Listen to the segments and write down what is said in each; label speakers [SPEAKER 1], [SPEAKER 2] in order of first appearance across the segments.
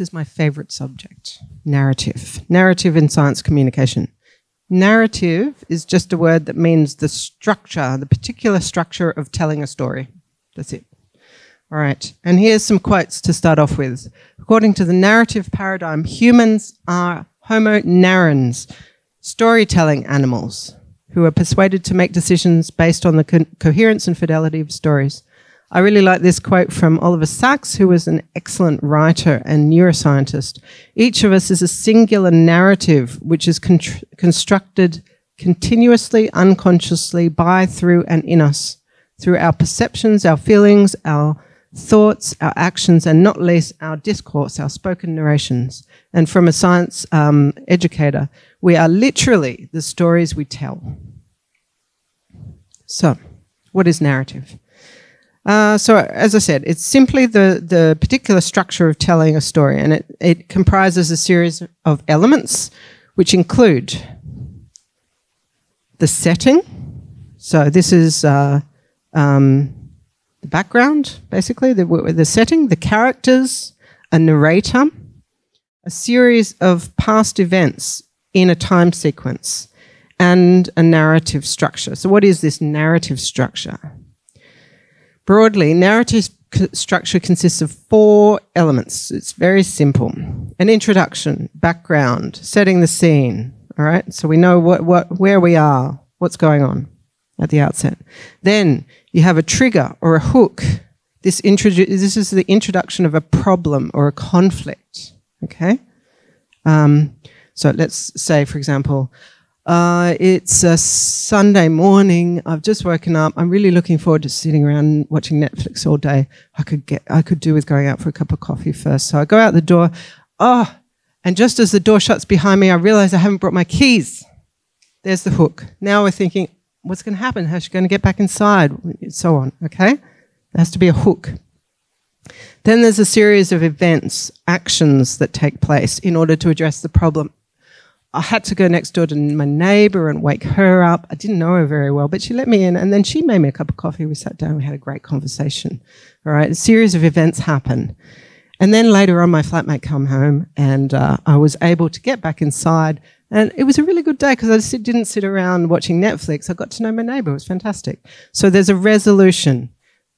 [SPEAKER 1] Is my favorite subject narrative. Narrative in science communication. Narrative is just a word that means the structure, the particular structure of telling a story. That's it. All right. And here's some quotes to start off with. According to the narrative paradigm, humans are Homo narrans, storytelling animals who are persuaded to make decisions based on the co- coherence and fidelity of stories. I really like this quote from Oliver Sacks, who was an excellent writer and neuroscientist. Each of us is a singular narrative which is con- constructed continuously, unconsciously, by, through, and in us, through our perceptions, our feelings, our thoughts, our actions, and not least our discourse, our spoken narrations. And from a science um, educator, we are literally the stories we tell. So, what is narrative? Uh, so, as I said, it's simply the, the particular structure of telling a story, and it, it comprises a series of elements which include the setting. So, this is uh, um, the background, basically, the, the setting, the characters, a narrator, a series of past events in a time sequence, and a narrative structure. So, what is this narrative structure? Broadly, narrative structure consists of four elements. It's very simple an introduction, background, setting the scene. All right, so we know what, what, where we are, what's going on at the outset. Then you have a trigger or a hook. This, introdu- this is the introduction of a problem or a conflict. Okay? Um, so let's say, for example, uh, it's a Sunday morning. I've just woken up. I'm really looking forward to sitting around watching Netflix all day. I could get, I could do with going out for a cup of coffee first. So I go out the door. Oh, and just as the door shuts behind me, I realize I haven't brought my keys. There's the hook. Now we're thinking, what's going to happen? How's she going to get back inside? So on. Okay, there has to be a hook. Then there's a series of events, actions that take place in order to address the problem. I had to go next door to my neighbor and wake her up. I didn't know her very well, but she let me in and then she made me a cup of coffee. We sat down, we had a great conversation. All right, a series of events happen. And then later on, my flatmate come home and uh, I was able to get back inside. And it was a really good day because I didn't sit around watching Netflix. I got to know my neighbor. It was fantastic. So there's a resolution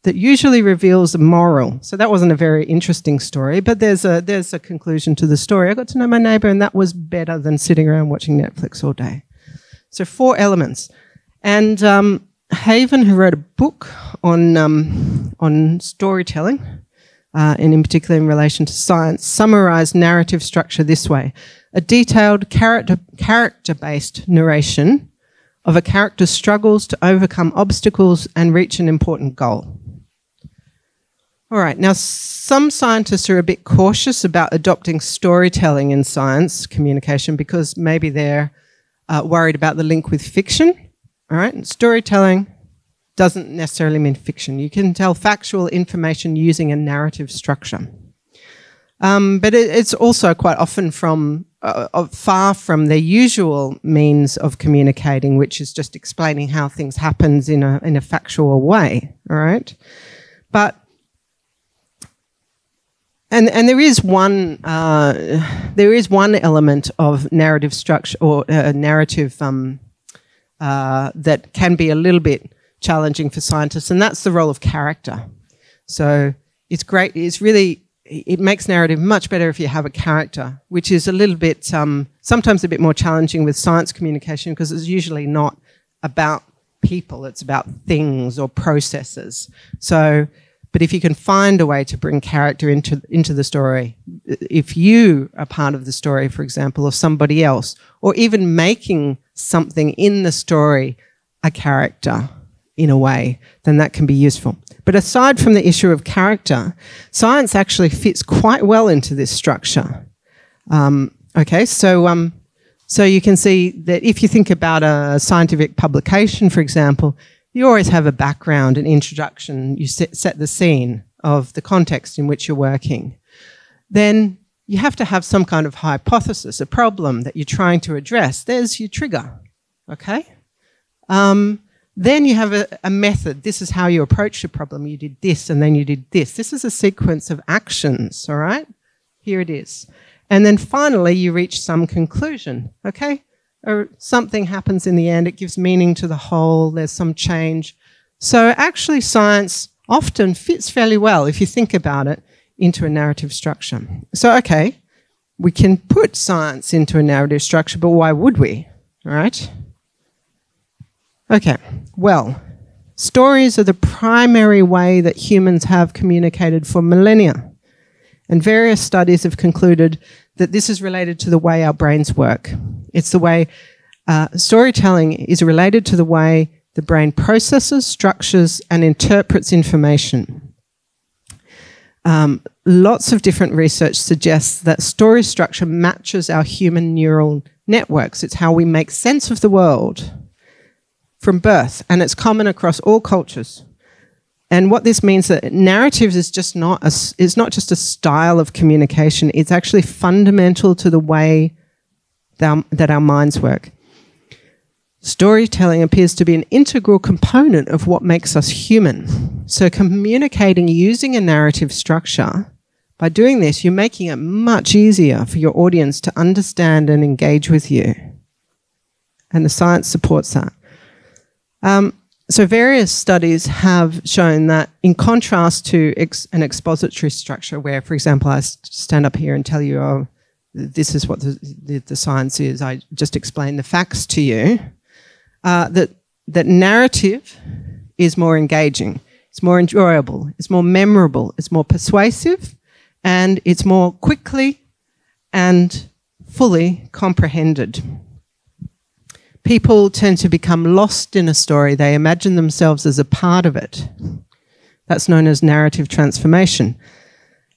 [SPEAKER 1] that usually reveals a moral. So that wasn't a very interesting story, but there's a there's a conclusion to the story. I got to know my neighbor, and that was better than sitting around watching Netflix all day. So four elements, and um, Haven, who wrote a book on um, on storytelling, uh, and in particular in relation to science, summarized narrative structure this way: a detailed character character based narration of a character's struggles to overcome obstacles and reach an important goal. All right, now some scientists are a bit cautious about adopting storytelling in science communication because maybe they're uh, worried about the link with fiction. All right, and storytelling doesn't necessarily mean fiction. You can tell factual information using a narrative structure. Um, but it, it's also quite often from uh, far from their usual means of communicating, which is just explaining how things happens in a in a factual way. All right, but and and there is one uh, there is one element of narrative structure or uh, narrative um, uh, that can be a little bit challenging for scientists, and that's the role of character. So it's great. It's really it makes narrative much better if you have a character, which is a little bit um, sometimes a bit more challenging with science communication because it's usually not about people; it's about things or processes. So but if you can find a way to bring character into, into the story, if you are part of the story, for example, or somebody else, or even making something in the story a character in a way, then that can be useful. But aside from the issue of character, science actually fits quite well into this structure. Um, okay, so um, so you can see that if you think about a scientific publication, for example, you always have a background, an introduction, you set, set the scene of the context in which you're working. Then you have to have some kind of hypothesis, a problem that you're trying to address. There's your trigger, okay? Um, then you have a, a, method. This is how you approach the problem. You did this and then you did this. This is a sequence of actions, all right? here it is. And then finally, you reach some conclusion, okay? Or something happens in the end, it gives meaning to the whole, there's some change. So actually, science often fits fairly well, if you think about it, into a narrative structure. So, okay, we can put science into a narrative structure, but why would we? All right? Okay, well, stories are the primary way that humans have communicated for millennia. And various studies have concluded that this is related to the way our brains work. It's the way uh, storytelling is related to the way the brain processes, structures, and interprets information. Um, lots of different research suggests that story structure matches our human neural networks. It's how we make sense of the world from birth, and it's common across all cultures. And what this means that narratives is just not a, is not just a style of communication. It's actually fundamental to the way that, our minds work. Storytelling appears to be an integral component of what makes us human. So, communicating using a narrative structure, by doing this, you're making it much easier for your audience to understand and engage with you. And the science supports that. Um, so, various studies have shown that, in contrast to ex- an expository structure, where, for example, I stand up here and tell you, oh, this is what the, the, the science is, I just explain the facts to you uh, that that narrative is more engaging, it's more enjoyable, it's more memorable, it's more persuasive, and it's more quickly and fully comprehended. People tend to become lost in a story. They imagine themselves as a part of it. That's known as narrative transportation.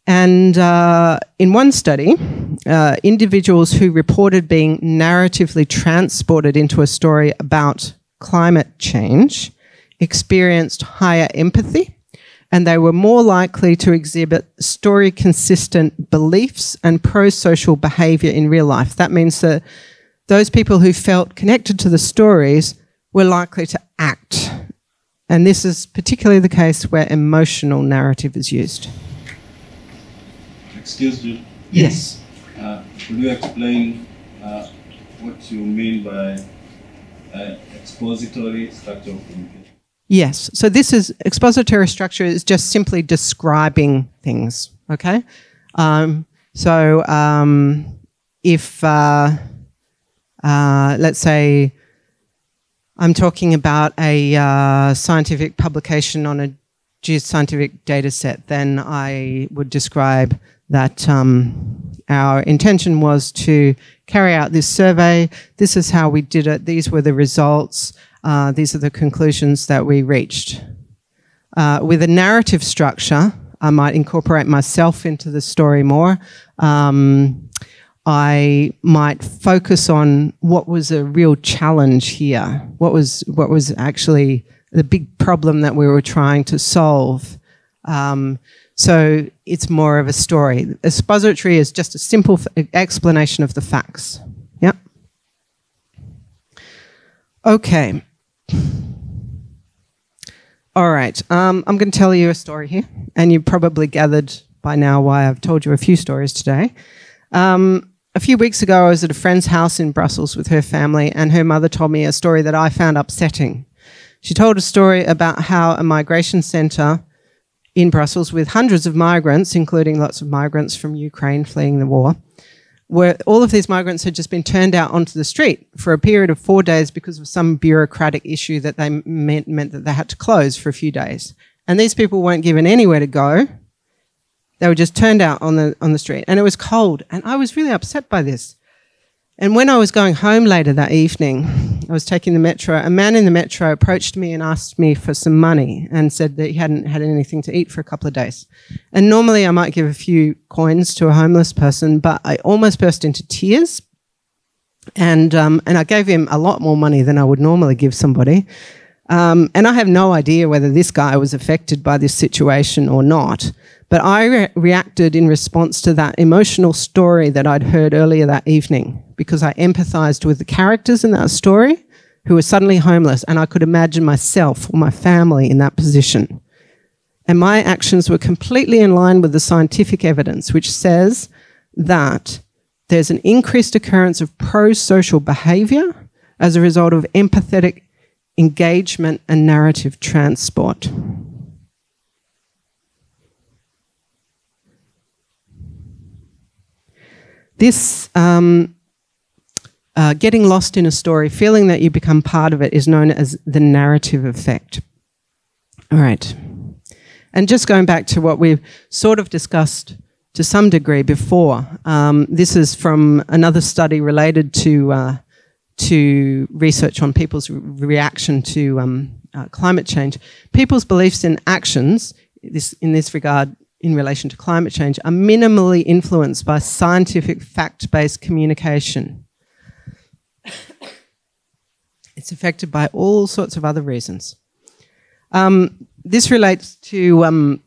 [SPEAKER 1] And uh, in one study, uh, individuals who reported being narratively transported into a story about climate change experienced higher empathy and they were more likely to exhibit story consistent beliefs and pro social behavior in real life. That means that those people who felt connected to the stories were likely to act. And this is particularly the case where emotional narrative is used.
[SPEAKER 2] Excuse me.
[SPEAKER 1] Yes.
[SPEAKER 2] Uh, could you explain uh, what you mean by uh, expository structure of communication?
[SPEAKER 1] Yes. So this is expository structure is just simply describing things. Okay. Um, so um, if uh, uh, let's say I'm talking about a uh, scientific publication on a geoscientific data set, then I would describe that um, our intention was to carry out this survey. This is how we did it. These were the results. Uh, these are the conclusions that we reached. Uh, with a narrative structure, I might incorporate myself into the story more. Um, I might focus on what was a real challenge here. What was what was actually the big problem that we were trying to solve. Um, so it's more of a story. Expository is just a simple explanation of the facts. Yeah. Okay. All right. Um, I'm going to tell you a story here, and you've probably gathered by now why I've told you a few stories today. Um, a few weeks ago, I was at a friend's house in Brussels with her family, and her mother told me a story that I found upsetting. She told a story about how a migration centre in Brussels with hundreds of migrants, including lots of migrants from Ukraine fleeing the war, where all of these migrants had just been turned out onto the street for a period of four days because of some bureaucratic issue that they meant, meant that they had to close for a few days. And these people weren't given anywhere to go. They were just turned out on the on the street. And it was cold. And I was really upset by this. And when I was going home later that evening, I was taking the metro. A man in the metro approached me and asked me for some money and said that he hadn't had anything to eat for a couple of days. And normally I might give a few coins to a homeless person, but I almost burst into tears. And, um, and I gave him a lot more money than I would normally give somebody. Um, and I have no idea whether this guy was affected by this situation or not. But I re- reacted in response to that emotional story that I'd heard earlier that evening because I empathized with the characters in that story who were suddenly homeless, and I could imagine myself or my family in that position. And my actions were completely in line with the scientific evidence, which says that there's an increased occurrence of pro social behavior as a result of empathetic engagement and narrative transport. This um, uh, getting lost in a story, feeling that you become part of it, is known as the narrative effect. All right. And just going back to what we've sort of discussed to some degree before, um, this is from another study related to uh, to research on people's re- reaction to um, uh, climate change. People's beliefs and actions, this, in this regard, in relation to climate change, are minimally influenced by scientific, fact-based communication. it's affected by all sorts of other reasons. Um, this relates to um,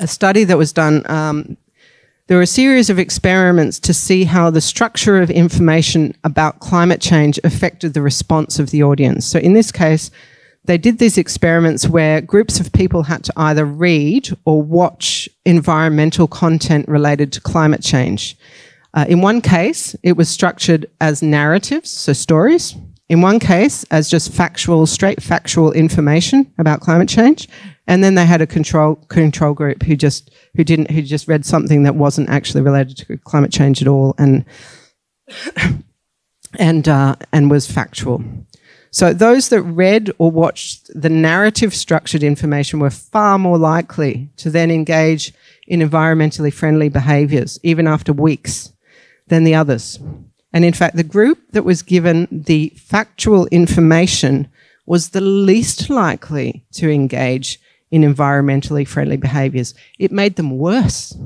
[SPEAKER 1] a study that was done. Um, there were a series of experiments to see how the structure of information about climate change affected the response of the audience. So, in this case, they did these experiments where groups of people had to either read or watch environmental content related to climate change. Uh, in one case, it was structured as narratives, so stories. In one case, as just factual, straight factual information about climate change, and then they had a control control group who just who didn't who just read something that wasn't actually related to climate change at all, and and uh, and was factual. So those that read or watched the narrative structured information were far more likely to then engage in environmentally friendly behaviours, even after weeks, than the others. And in fact, the group that was given the factual information was the least likely to engage in environmentally friendly behaviours. It made them worse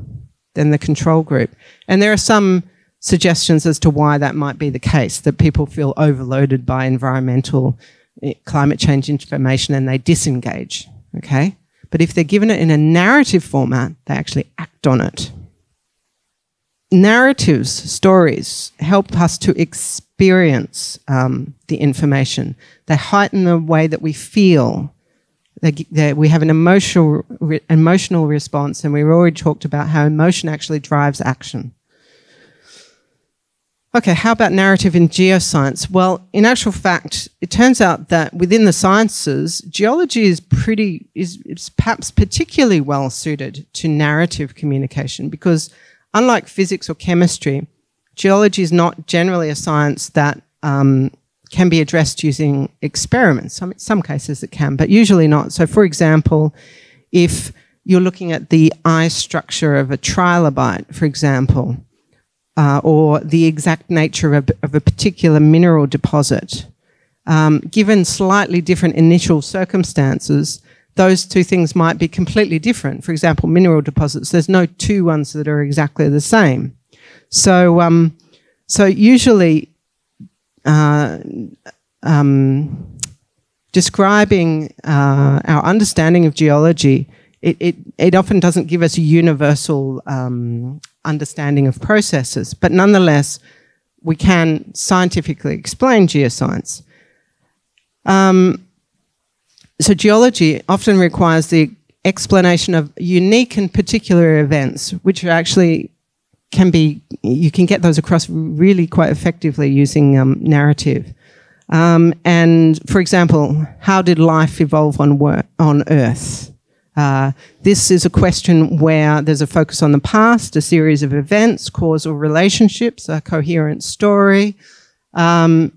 [SPEAKER 1] than the control group. And there are some suggestions as to why that might be the case, that people feel overloaded by environmental eh, climate change information and they disengage. Okay? But if they're given it in a narrative format, they actually act on it narratives, stories help us to experience um, the information. They heighten the way that we feel. They, they, we have an emotional re, emotional response, and we've already talked about how emotion actually drives action. Okay, how about narrative in geoscience? Well, in actual fact, it turns out that within the sciences, geology is pretty is, is perhaps particularly well suited to narrative communication because unlike physics or chemistry, geology is not generally a science that um, can be addressed using experiments. Some, some cases it can, but usually not. So, for example, if you're looking at the eye structure of a trilobite, for example, uh, or the exact nature of, of, a particular mineral deposit, um, given slightly different initial circumstances, those two things might be completely different. For example, mineral deposits, there's no two ones that are exactly the same. So, um, so usually, uh, um, describing uh, our understanding of geology, it, it, it, often doesn't give us a universal um, understanding of processes, but nonetheless, we can scientifically explain geoscience. Um, so geology often requires the explanation of unique and particular events, which actually can be you can get those across really quite effectively using um, narrative. Um, and for example, how did life evolve on wor- on Earth? Uh, this is a question where there's a focus on the past, a series of events, causal relationships, a coherent story. Um,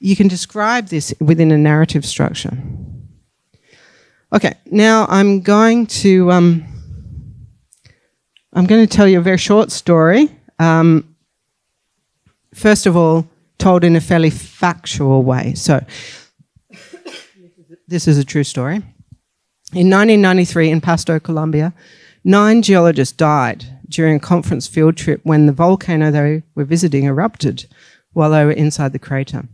[SPEAKER 1] you can describe this within a narrative structure. Okay, now I'm going to um, I'm going to tell you a very short story. Um, first of all, told in a fairly factual way. So, this is a true story. In 1993, in Pasto, Colombia, nine geologists died during a conference field trip when the volcano they were visiting erupted while they were inside the crater.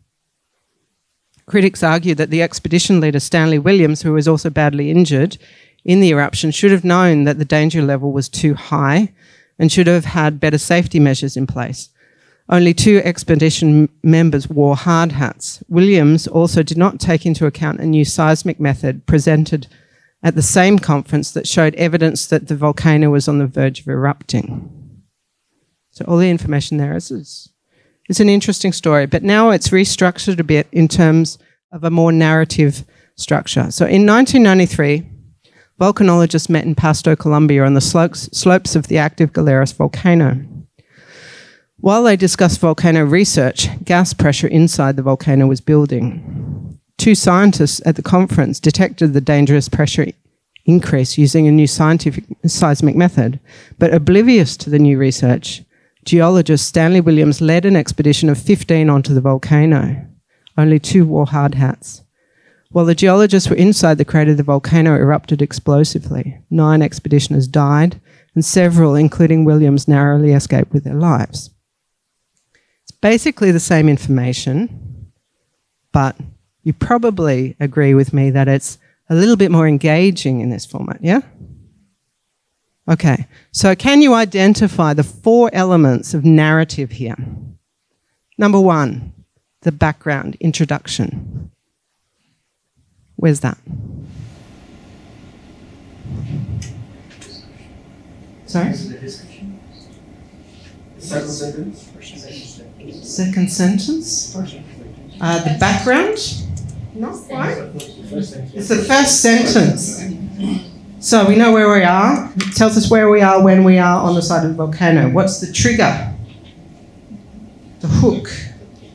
[SPEAKER 1] Critics argue that the expedition leader, Stanley Williams, who was also badly injured in the eruption, should have known that the danger level was too high and should have had better safety measures in place. Only two expedition members wore hard hats. Williams also did not take into account a new seismic method presented at the same conference that showed evidence that the volcano was on the verge of erupting. So all the information there is, is it's an interesting story, but now it's restructured a bit in terms of a more narrative structure. So in 1993, volcanologists met in Pasto, Colombia on the slopes, slopes of the active Galeras volcano. While they discussed volcano research, gas pressure inside the volcano was building. Two scientists at the conference detected the dangerous pressure increase using a new scientific seismic method, but oblivious to the new research, geologist Stanley Williams led an expedition of 15 onto the volcano. Only two wore hard hats. While the geologists were inside the crater, the volcano erupted explosively. Nine expeditioners died, and several, including Williams, narrowly escaped with their lives. It's basically the same information, but you probably agree with me that it's a little bit more engaging in this format, yeah? Okay, so can you identify the four elements of narrative here? Number one, the background, introduction. Where's that? Sorry?
[SPEAKER 3] Second sentence.
[SPEAKER 1] Second sentence? Uh, the background? Not quite. It's the first sentence. So we know where we are. It tells us where we are when we are on the side of the volcano. What's the trigger? The hook.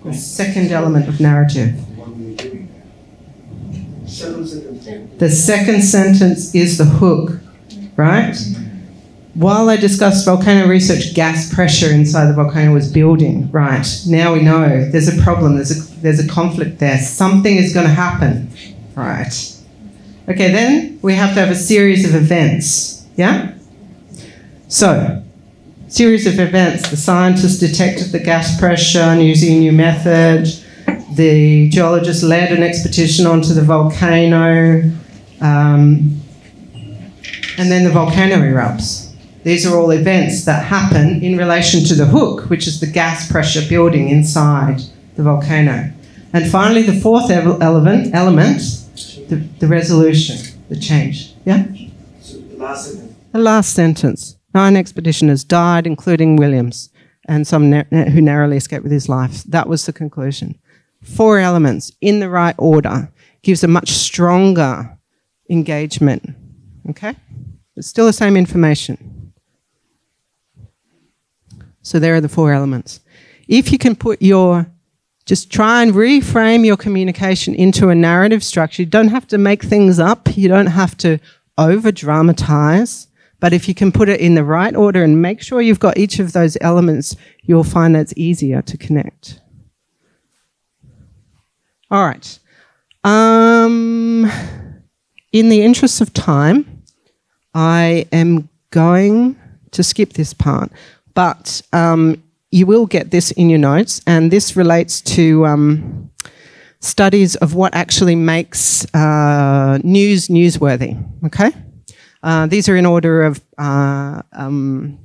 [SPEAKER 1] The second element of narrative. The second sentence is the hook, right? While I discussed volcano research, gas pressure inside the volcano was building. Right now we know there's a problem. There's a there's a conflict there. Something is going to happen. Right. Okay. Then we have to have a series of events. Yeah. So, series of events. The scientists detected the gas pressure using a new method. The geologist led an expedition onto the volcano, um, and then the volcano erupts. These are all events that happen in relation to the hook, which is the gas pressure building inside the volcano. And finally, the fourth element, element the, the resolution, the change. Yeah?
[SPEAKER 3] So the last sentence.
[SPEAKER 1] The last sentence. Nine expeditioners died, including Williams, and some na- who narrowly escaped with his life. That was the conclusion. Four elements in the right order gives a much stronger engagement. Okay? It's still the same information. So there are the four elements. If you can put your, just try and reframe your communication into a narrative structure. You don't have to make things up, you don't have to over dramatize. But if you can put it in the right order and make sure you've got each of those elements, you'll find that's easier to connect. All right. Um, in the interest of time, I am going to skip this part. But um, you will get this in your notes, and this relates to um, studies of what actually makes uh, news newsworthy. Okay, uh, these are in order of uh, um,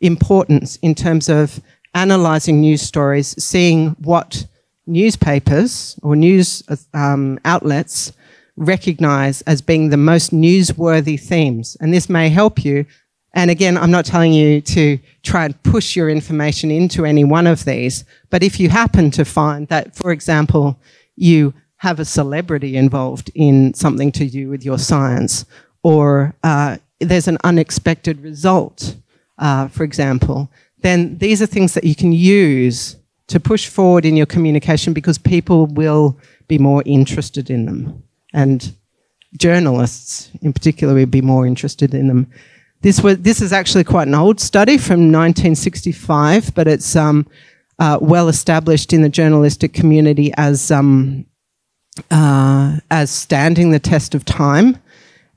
[SPEAKER 1] importance in terms of analysing news stories, seeing what newspapers or news um, outlets recognise as being the most newsworthy themes, and this may help you and again, I'm not telling you to try and push your information into any one of these, but if you happen to find that, for example, you have a celebrity involved in something to do with your science, or uh, there's an unexpected result, uh, for example, then these are things that you can use to push forward in your communication because people will be more interested in them. And journalists, in particular, will be more interested in them. This was this is actually quite an old study from 1965, but it's um, uh, well established in the journalistic community as um, uh, as standing the test of time.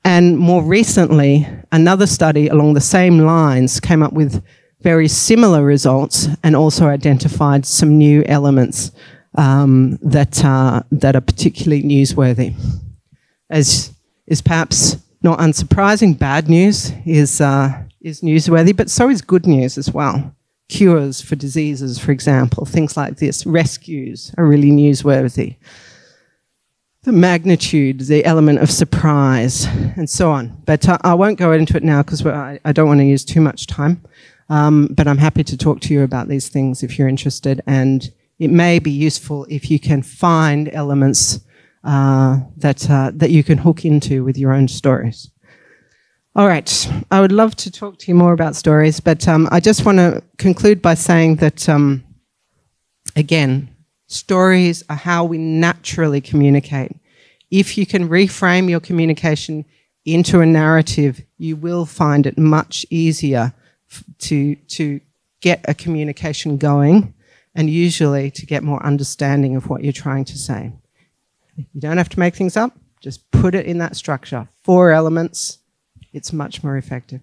[SPEAKER 1] And more recently, another study along the same lines came up with very similar results and also identified some new elements um, that uh, that are particularly newsworthy. As is perhaps not unsurprising, bad news is, uh, is newsworthy, but so is good news as well. Cures for diseases, for example, things like this. Rescues are really newsworthy. The magnitude, the element of surprise, and so on. But uh, I won't go into it now because I, I, don't want to use too much time. Um, but I'm happy to talk to you about these things if you're interested. And it may be useful if you can find elements uh, that, uh, that you can hook into with your own stories. All right, I would love to talk to you more about stories, but um, I just want to conclude by saying that, um, again, stories are how we naturally communicate. If you can reframe your communication into a narrative, you will find it much easier to, to get a communication going and usually to get more understanding of what you're trying to say. You don't have to make things up, just put it in that structure. Four elements, it's much more effective.